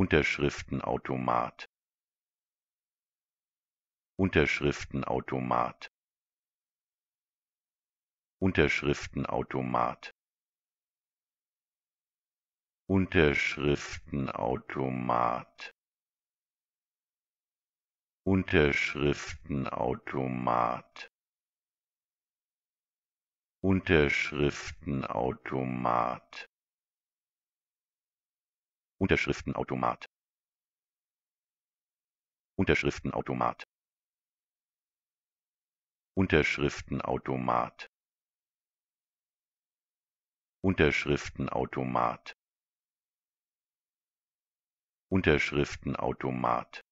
Unterschriftenautomat. Unterschriftenautomat. Unterschriftenautomat. Unterschriftenautomat. Unterschriftenautomat. Unterschriftenautomat Unterschriftenautomat. Unterschriftenautomat. Unterschriftenautomat. Unterschriftenautomat. Unterschriftenautomat